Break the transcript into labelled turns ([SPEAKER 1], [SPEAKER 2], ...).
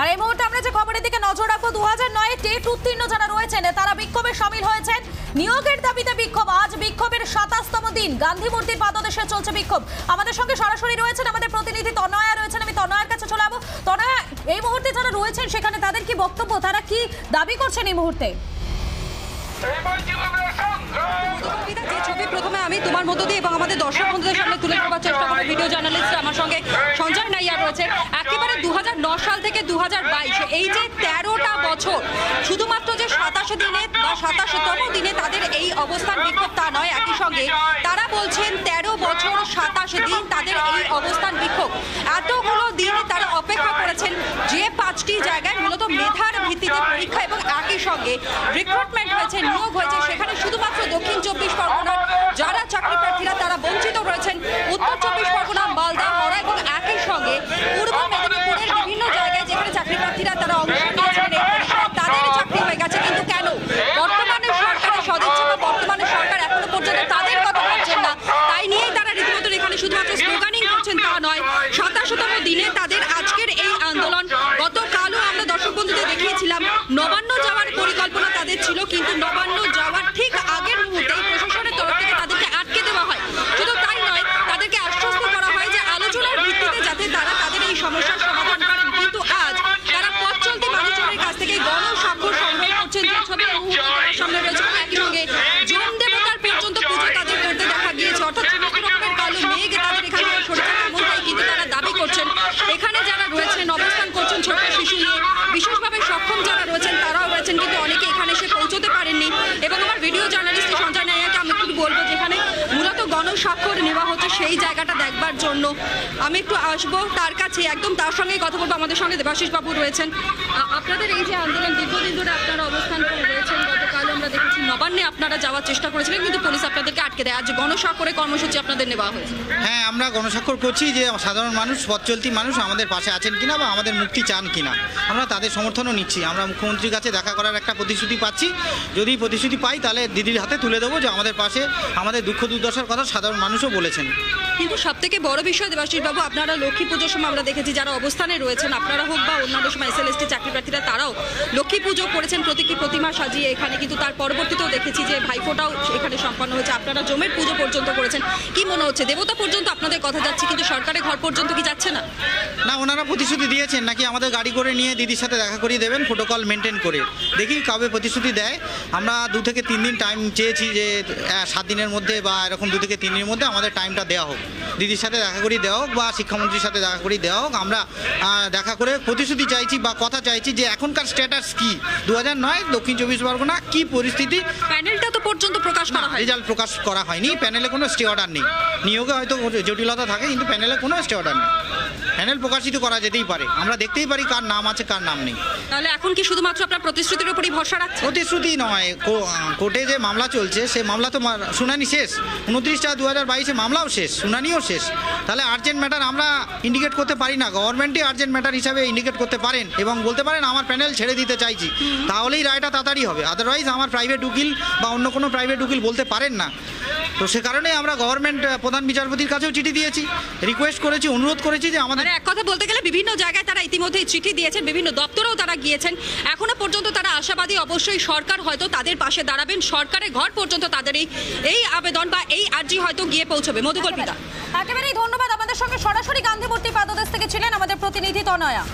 [SPEAKER 1] আর এই মুহূর্তে আমরা যে খবরের দিকে নজর রাখব দু হাজার নয় টেট উত্তীর্ণ যারা রয়েছেন তারা বিক্ষোভে সামিল হয়েছেন। নিয়োগের দাবিতে বিক্ষোভ আজ বিক্ষোভের সাতাশতম দিন। গান্ধী মূর্তির পাদদেশে চলছে বিক্ষোভ। আমাদের সঙ্গে সরাসরি রয়েছেন আমাদের প্রতিনিধি তনয়া রয়েছেন। আমি তনয়ার কাছে চলে যাব। তনয়া এই মুহূর্তে যারা রয়েছেন সেখানে তাদের কি বক্তব্য? তারা কি দাবি করছেন এই মুহূর্তে?
[SPEAKER 2] যে ছবি প্রথমে আমি তোমার মধ্য দিয়ে এবং আমাদের দর্শক বন্ধুদের সামনে তুলে ধরবার চেষ্টা করব। ভিডিও জার্নালিস্ট আমার সঙ্গে সঞ্জয় নাইয়া রয়েছে একেবারে দু সাল থেকে দু এই যে তেরোটা বছর, শুধুমাত্র যে সাতাশে দিনে বা সাতাশতম দিনে তাদের এই অবস্থান বিক্ষোভ তা নয়, একই সঙ্গে তারা বলছেন তেরো বছর সাতাশ দিন তাদের এই অবস্থান বিক্ষোভ। এতগুলো দিন তারা অপেক্ষা করেছেন যে পাঁচটি জায়গায় মূলত মেধার ভিত্তিতে পরীক্ষা এবং একই সঙ্গে রিক্রুটমেন্ট হয়েছে, নিয়োগ হয়েছে। সেখানে শুধুমাত্র দক্ষিণ চব্বিশ পরগনার যারা চাকরি প্রার্থীরা, তারা বঞ্চিত রয়েছেন উত্তর চব্বিশ পরগনা মালদা হাওড়া এবং একই সঙ্গে পূর্ব মেদিনীপুরের বিভিন্ন জায়গায় যেখানে চাকরি প্রার্থীরা তারা অংশ নিয়েছিলেন এই পরীক্ষায় তাদের চাকরি হয়ে গেছে কিন্তু কেন বর্তমানে সরকারের সদিচ্ছা বা বর্তমানে সরকার এখনও পর্যন্ত তাদের কথা ভাবছেন না তাই নিয়েই তারা রীতিমতো এখানে শুধুমাত্র স্লোগানিং করছেন তা নয় সাতাশতম দিনে তাদের আজকের এই আন্দোলন গতকালও আমরা দর্শক বন্ধুদের দেখিয়েছিলাম নবান্ন যাওয়ার পরিকল্পনা তাদের ছিল কিন্তু নবান্ন যাওয়ার ঠিক আগের মুহূর্তেই প্রশাসনের তরফ থেকে তাদেরকে আটকে দেওয়া হয় শুধু তাই নয় তাদেরকে আশ্বস্ত করা হয় যে আলোচনার ভিত্তিতে যাতে তারা তাদের এই সমস্যার সমাধান করেন কিন্তু আজ তারা পথ চলতি মানুষজনের কাছ থেকে গণস্বাক্ষর সংগ্রহ করছেন যে ছবি এই মুহূর্তে আমার সামনে রয়েছে এবং একই সঙ্গে জোন দেবতার পর্যন্ত পুজো তাদের করতে দেখা গিয়েছে অর্থাৎ সমস্ত রকমের কালো মেঘ তাদের এখানে সরে থাকে এমনটাই কিন্তু তারা দাবি করছেন এখানে যারা রয়েছেন অবস্থান করছেন ছোট শিশু নিয়ে বিশেষভাবে সক্ষম যারা রয়েছেন তারাও রয়েছেন কিন্তু অনেকে এখানে এসে পৌঁছতে পারেননি এবং আমার ভিডিও জার্নালিস্ট সঞ্জয় নাইয়াকে আমি একটু বলব যেখানে মূলত গণস্বাক্ষর নেওয়া হচ্ছে সেই জায়গাটা দেখবার জন্য। আমি একটু আসব তার কাছে, একদম তার সঙ্গেই কথা বলব। আমাদের সঙ্গে দেবাশিস বাবু রয়েছেন। আপনাদের এই যে আন্দোলন দীর্ঘদিন ধরে আপনারা অবস্থান করে রয়েছেন গতকাল আমরা দেখেছি নবান্নে আপনারা যাওয়ার চেষ্টা করেছিলেন কিন্তু পুলিশ আপনাদেরকে আটকে দেয়। আজ গণস্বাক্ষরে কর্মসূচি আপনাদের নেওয়া হয়েছে।
[SPEAKER 3] হ্যাঁ আমরা গণস্বাক্ষর করছি যে সাধারণ মানুষ পথ চলতি মানুষ আমাদের পাশে আছেন কিনা বা আমাদের মুক্তি চান কিনা। আমরা তাদের সমর্থনও নিচ্ছি। আমরা মুখ্যমন্ত্রীর কাছে দেখা করার একটা প্রতিশ্রুতি পাচ্ছি। যদি প্রতিশ্রুতি পাই তাহলে দিদির হাতে তুলে দেবো যে আমাদের পাশে আমাদের দুঃখ দুর্দশার কথা সাধারণ মানুষও বলেছেন।
[SPEAKER 2] কিন্তু সব থেকে বড় বিষয় দেবাশিস বাবু আপনারা লক্ষ্মী পুজোর সময় আমরা দেখেছি যারা অবস্থানে রয়েছেন আপনারা হোক বা অন্যান্য সময় এস এল এস টি চাকরি প্রার্থীরা তারাও লক্ষ্মী পুজো করেছেন প্রতীকী প্রতিমা সাজিয়ে এখানে কিন্তু তার পরবর্তীতেও দেখেছি যে ভাইফোঁটাও এখানে সম্পন্ন হয়েছে। আপনারা জমের পুজো পর্যন্ত করেছেন। কি মনে হচ্ছে? দেবতা পর্যন্ত আপনাদের কথা যাচ্ছে কিন্তু সরকারের ঘর পর্যন্ত কি যাচ্ছে না?
[SPEAKER 3] না ওনারা প্রতিশ্রুতি দিয়েছেন নাকি আমাদের গাড়ি করে নিয়ে দিদির সাথে দেখা করিয়ে দেবেন প্রোটোকল মেনটেন করে। দেখি কবে প্রতিশ্রুতি দেয়। আমরা দু থেকে তিন দিন টাইম চেয়েছি যে সাত দিনের মধ্যে বা এরকম দু থেকে তিন দিনের মধ্যে আমাদের টাইমটা দেওয়া হোক। দিদির সাথে দেখা করিয়ে দেওয়া হোক বা শিক্ষামন্ত্রীর সাথে দেখা করিয়ে দেওয়া হোক আমরা দেখা করে প্রতিশ্রুতি চাইছি বা কথা চাইছি যে এখনকার স্ট্যাটাস কি? দু হাজার নয় দক্ষিণ চব্বিশ পরগনা কি পরিস্থিতি?
[SPEAKER 2] তো পর্যন্ত প্রকাশ করা হয়
[SPEAKER 3] রেজাল্ট প্রকাশ করা হয়নি প্যানেলে কোনো স্টে অর্ডার নেই। নিয়োগে হয়তো জটিলতা থাকে কিন্তু প্যানেলে কোনো স্টে অর্ডার নেই। প্যানেল প্রকাশিত করা যেতেই পারে। আমরা দেখতেই পারি কার নাম আছে কার নাম নেই।
[SPEAKER 2] তাহলে এখন কি শুধুমাত্র আপনার প্রতিশ্রুতির উপরই ভরসা রাখছেন?
[SPEAKER 3] প্রতিশ্রুতি নয়। কোর্টে যে মামলা চলছে সে মামলা তো শুনানি শেষ। উনত্রিশটা দু হাজার বাইশে মামলাও শেষ শুনানিও শেষ। তাহলে আর্জেন্ট ম্যাটার আমরা ইন্ডিকেট করতে পারি না। গভর্নমেন্টই আর্জেন্ট ম্যাটার হিসাবে ইন্ডিকেট করতে পারেন এবং বলতে পারেন আমার প্যানেল ছেড়ে দিতে চাইছি। তাহলেই রায়টা তাড়াতাড়ি হবে। আদারওয়াইজ আমার প্রাইভেট উকিল বা অন্য কোনো প্রাইভেট উকিল বলতে পারেন না। তো সে কারণে আমরা গভর্নমেন্ট প্রধান বিচারপতির কাছেও চিঠি দিয়েছি। রিকোয়েস্ট করেছি অনুরোধ করেছি যে আমাদের
[SPEAKER 2] মানে এক কথা বলতে গেলে বিভিন্ন জায়গায় তারা ইতিমধ্যেই চিঠি দিয়েছেন বিভিন্ন দপ্তরেও তারা গিয়েছেন। এখনও পর্যন্ত তারা আশাবাদী অবশ্যই সরকার হয়তো তাদের পাশে দাঁড়াবেন সরকারের ঘর পর্যন্ত তাদের এই এই আবেদন বা এই আর্জি হয়তো গিয়ে পৌঁছবে। মধুকল্পিতা।
[SPEAKER 1] একেবারেই ধন্যবাদ আমাদের সঙ্গে সরাসরি গান্ধী মূর্তি পাদদেশ থেকে ছিলেন আমাদের প্রতিনিধি তনয়া।